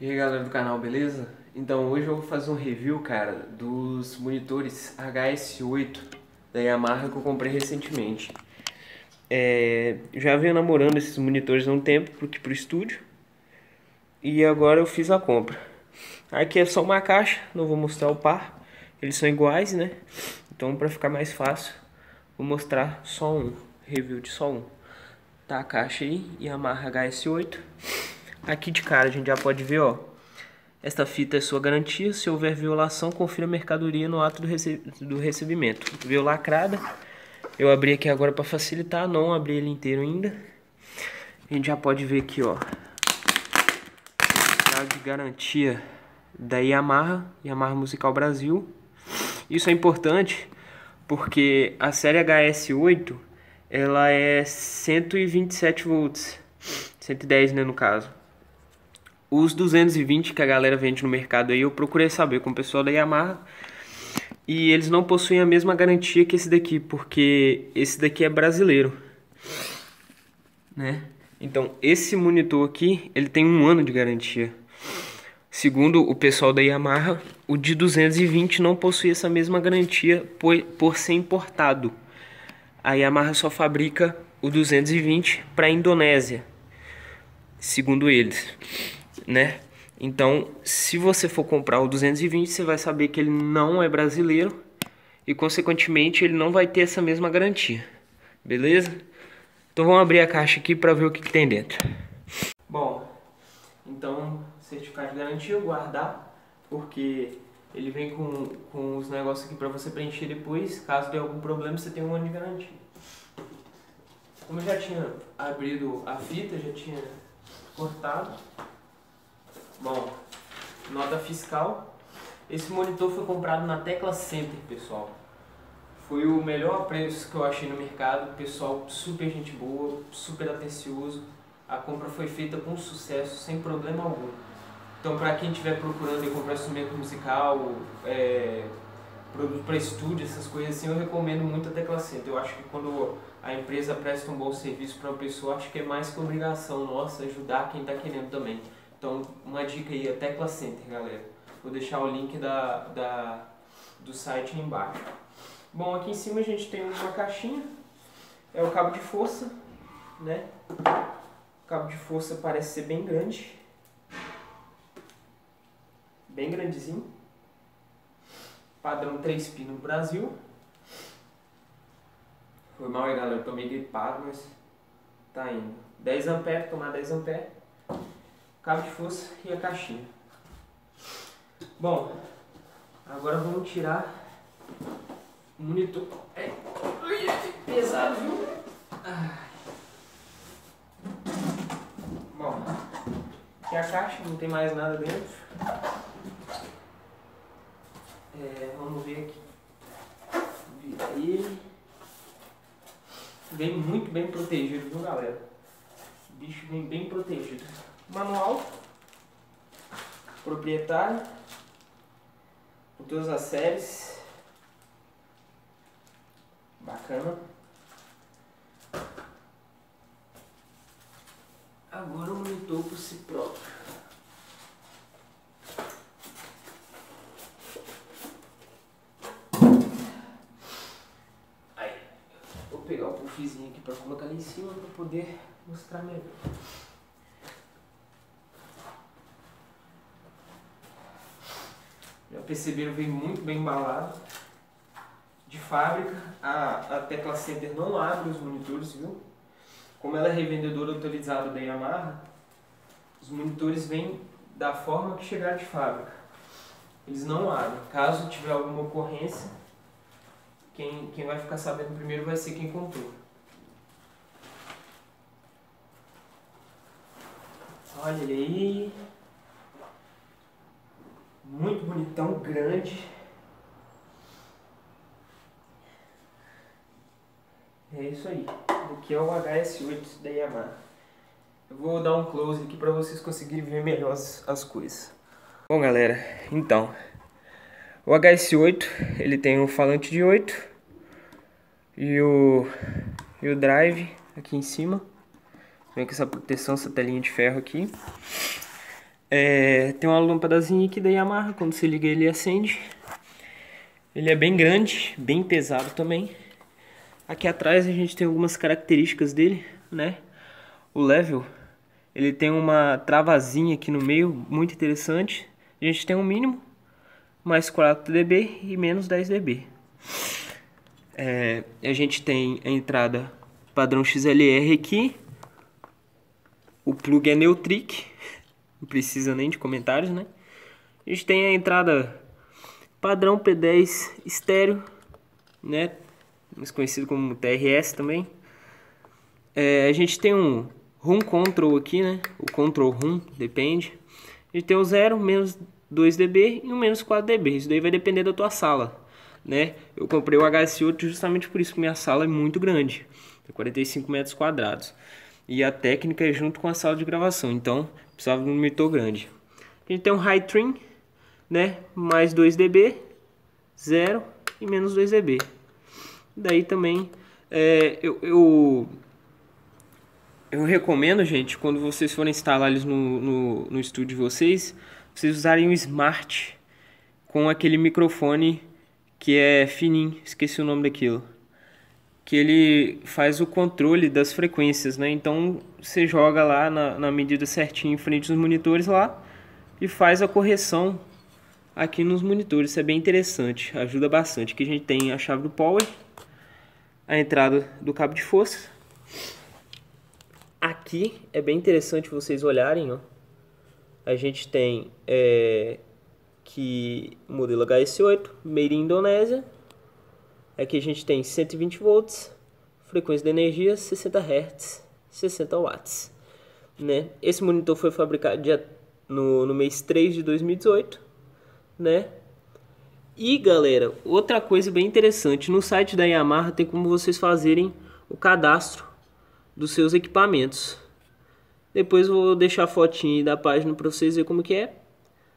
E aí galera do canal, beleza? Então hoje eu vou fazer um review, cara, dos monitores HS8 da Yamaha que eu comprei recentemente. É, já venho namorando esses monitores há um tempo porque pro estúdio e agora eu fiz a compra. Aqui é só uma caixa, não vou mostrar o par, eles são iguais, né? Então para ficar mais fácil, vou mostrar só um, review de só um. Tá a caixa aí, Yamaha HS8. Aqui de cara a gente já pode ver, ó. Esta fita é sua garantia. Se houver violação, confira a mercadoria no ato do, rece do recebimento. Veio lacrada. Eu abri aqui agora para facilitar, não abri ele inteiro ainda. A gente já pode ver aqui, ó. Prazo de garantia da Yamaha, Yamaha Musical Brasil. Isso é importante porque a série HS8 ela é 127 volts, 110 né, no caso. Os 220 que a galera vende no mercado aí, eu procurei saber com o pessoal da Yamaha. E eles não possuem a mesma garantia que esse daqui, porque esse daqui é brasileiro. Né? Então, esse monitor aqui, ele tem um ano de garantia. Segundo o pessoal da Yamaha, o de 220 não possui essa mesma garantia por, por ser importado. A Yamaha só fabrica o 220 para a Indonésia, segundo eles né? Então, se você for comprar o 220, você vai saber que ele não é brasileiro e, consequentemente, ele não vai ter essa mesma garantia, beleza? Então, vamos abrir a caixa aqui para ver o que, que, tem dentro. Bom, então, certificado de garantia, guardar, porque ele vem com, com os negócios aqui para você preencher depois. Caso dê algum problema, você tem um ano de garantia. Como eu já tinha abrido a fita, já tinha cortado, Bom, nota fiscal. Esse monitor foi comprado na Tecla Center, pessoal. Foi o melhor preço que eu achei no mercado. Pessoal super gente boa, super atencioso. A compra foi feita com sucesso, sem problema algum. Então, para quem estiver procurando comprar instrumento musical, é, produto para estúdio, essas coisas assim, eu recomendo muito a Tecla Center. Eu acho que quando a empresa presta um bom serviço para uma pessoa, acho que é mais que obrigação nossa ajudar quem está querendo também. Então, uma dica aí, a Tecla Center, galera. Vou deixar o link da, da, do site aí embaixo. Bom, aqui em cima a gente tem uma caixinha. É o cabo de força, né? O cabo de força parece ser bem grande. Bem grandezinho. Padrão 3 pinos no Brasil. Foi mal aí, galera. Eu tomei gripado, mas tá indo. 10 amperes, tomar 10 amperes cabo de força e a caixinha. Bom, agora vamos tirar o monitor. É pesado, viu? Bom, aqui é a caixa, não tem mais nada dentro. É, vamos ver aqui. Vira ele. Vem muito bem protegido, viu galera? O bicho vem bem protegido manual, proprietário, com todas as bacana. Agora o monitor por si próprio. Aí, vou pegar o puffzinho aqui para colocar ali em cima para poder mostrar melhor. Já perceberam, vem muito bem embalado. De fábrica, a, a Tecla Center não abre os monitores, viu? Como ela é revendedora autorizada da Yamaha, os monitores vêm da forma que chegaram de fábrica. Eles não abrem. Caso tiver alguma ocorrência, quem, quem vai ficar sabendo primeiro vai ser quem comprou. Olha ele aí muito bonitão, grande. É isso aí. Aqui é o HS8 da Yamaha. Eu vou dar um close aqui para vocês conseguirem ver melhor as, as coisas. Bom galera, então o HS8 ele tem um falante de 8 e o, e o drive aqui em cima. Vem com essa proteção, essa telinha de ferro aqui. É, tem uma lâmpadazinha aqui da Yamaha, quando você liga ele acende. Ele é bem grande, bem pesado também. Aqui atrás a gente tem algumas características dele, né? O level, ele tem uma travazinha aqui no meio, muito interessante. A gente tem um mínimo, mais 4 dB e menos 10 dB. É, a gente tem a entrada padrão XLR aqui. O plug é Neutric, não precisa nem de comentários, né? A gente tem a entrada padrão P10 estéreo, né? Mais conhecido como TRS também. É, a gente tem um Room Control aqui, né? O Control Room, depende. A gente tem o 0, menos 2 dB e o menos 4 dB. Isso daí vai depender da tua sala, né? Eu comprei o HS8 justamente por isso que minha sala é muito grande. Tem 45 metros quadrados. E a técnica é junto com a sala de gravação, então precisava de um monitor grande. A gente tem um High Trim, né? Mais 2 dB, 0 e menos 2 dB. Daí também é, eu, eu eu recomendo, gente, quando vocês forem instalar eles no, no, no estúdio de vocês, vocês usarem o Smart com aquele microfone que é fininho, esqueci o nome daquilo. Que ele faz o controle das frequências, né? Então você joga lá na, na medida certinha em frente aos monitores lá e faz a correção aqui nos monitores. Isso é bem interessante, ajuda bastante. Aqui a gente tem a chave do power, a entrada do cabo de força Aqui é bem interessante vocês olharem, ó. A gente tem é, que modelo HS8, made in Indonésia. Aqui a gente tem 120 volts, frequência de energia 60 Hz, 60 watts. Né? Esse monitor foi fabricado dia, no, no mês 3 de 2018, né? E galera, outra coisa bem interessante, no site da Yamaha tem como vocês fazerem o cadastro dos seus equipamentos. Depois vou deixar a fotinha da página para vocês verem como que é.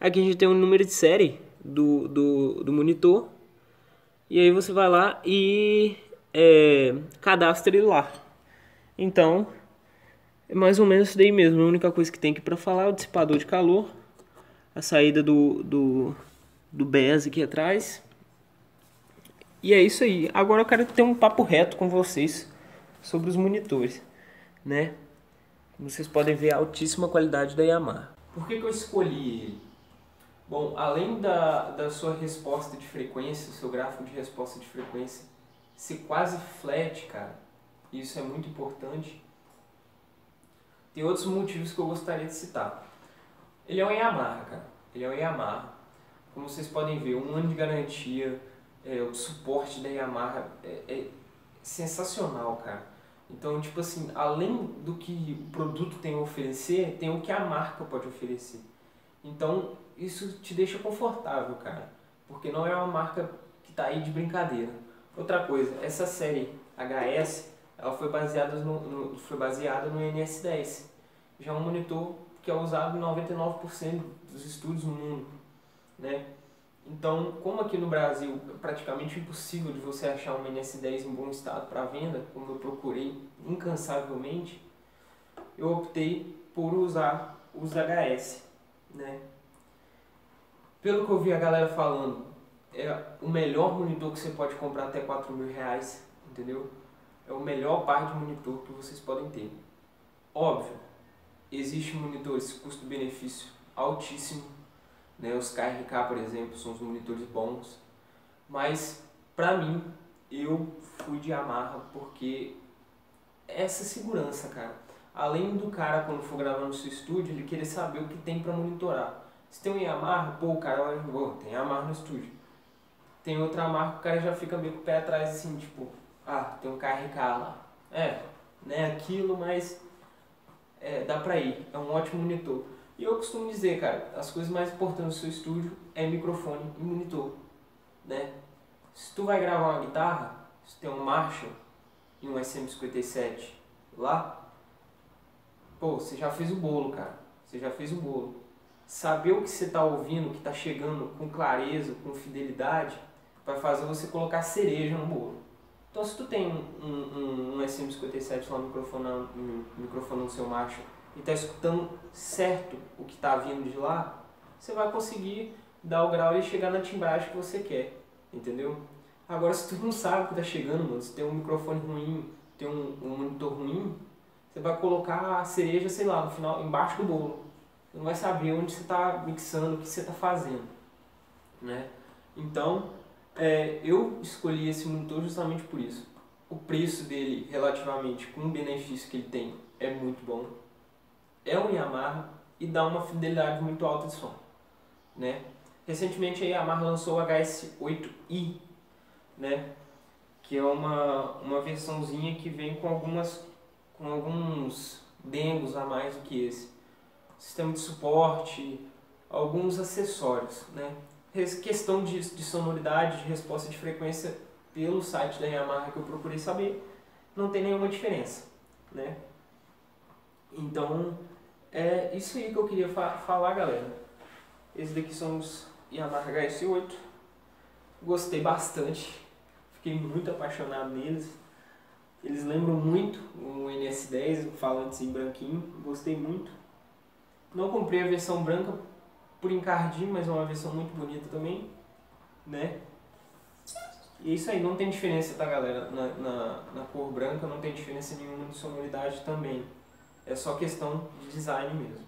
Aqui a gente tem um número de série do, do, do monitor. E aí você vai lá e é, cadastra ele lá. Então, é mais ou menos isso daí mesmo. A única coisa que tem aqui para falar é o dissipador de calor. A saída do, do, do BES aqui atrás. E é isso aí. Agora eu quero ter um papo reto com vocês sobre os monitores, né? Como vocês podem ver, a altíssima qualidade da Yamaha. Por que, que eu escolhi ele? Bom, além da, da sua resposta de frequência, o seu gráfico de resposta de frequência ser quase flat, cara, isso é muito importante. Tem outros motivos que eu gostaria de citar. Ele é um Yamaha, cara. Ele é um Yamaha. Como vocês podem ver, um ano de garantia, é, o suporte da Yamaha é, é sensacional, cara. Então, tipo assim, além do que o produto tem a oferecer, tem o que a marca pode oferecer. Então, isso te deixa confortável, cara. Porque não é uma marca que tá aí de brincadeira. Outra coisa, essa série HS, ela foi baseada no, no foi baseada no NS10. Já é um monitor que é usado em 99% dos estúdios no mundo, né? Então, como aqui no Brasil é praticamente impossível de você achar um NS10 em bom estado para venda, como eu procurei incansavelmente, eu optei por usar os HS, né? Pelo que eu vi a galera falando, é o melhor monitor que você pode comprar até 4 mil reais, entendeu? É o melhor par de monitor que vocês podem ter. Óbvio, existem monitores custo-benefício altíssimo, né? Os KRK, por exemplo, são os monitores bons. Mas, pra mim, eu fui de Yamaha porque essa segurança, cara. Além do cara, quando for gravar no seu estúdio, ele querer saber o que tem para monitorar. Se tem um Yamaha, pô, o cara vai, tem Yamaha no estúdio. Tem outra marca, o cara já fica meio com o pé atrás, assim, tipo, ah, tem um KRK lá. É, né, aquilo, mas é, dá pra ir. É um ótimo monitor. E eu costumo dizer, cara, as coisas mais importantes do seu estúdio é microfone e monitor, né? Se tu vai gravar uma guitarra, se tem um Marshall e um SM57 lá, pô, você já fez o bolo, cara. Você já fez o bolo. Saber o que você está ouvindo, que está chegando com clareza, com fidelidade, vai fazer você colocar cereja no bolo. Então, se tu tem um, um, um SM57 lá no microfone, no microfone do seu Marshall e está escutando certo o que está vindo de lá, você vai conseguir dar o grau e chegar na timbragem que você quer, entendeu? Agora, se tu não sabe o que está chegando, mano, se tem um microfone ruim, tem um, um monitor ruim, você vai colocar a cereja, sei lá, no final, embaixo do bolo. Você não vai saber onde você está mixando, o que você está fazendo, né? Então, é, eu escolhi esse monitor justamente por isso. O preço dele, relativamente, com o benefício que ele tem, é muito bom. É um Yamaha e dá uma fidelidade muito alta de som, né? Recentemente a Yamaha lançou o HS8i, né? Que é uma, uma versãozinha que vem com algumas com alguns dengos a mais do que esse. Sistema de suporte, alguns acessórios, né? Questão de, de sonoridade, de resposta de frequência pelo site da Yamaha que eu procurei saber, não tem nenhuma diferença, né? Então, é isso aí que eu queria fa falar, galera. Esses daqui são os Yamaha HS8. Gostei bastante, fiquei muito apaixonado neles. Eles lembram muito o NS10, o falantes em branquinho, gostei muito. Não comprei a versão branca por encardinho, mas é uma versão muito bonita também, né? E é isso aí, não tem diferença, tá galera? Na, na, na cor branca não tem diferença nenhuma de sonoridade também. É só questão de design mesmo.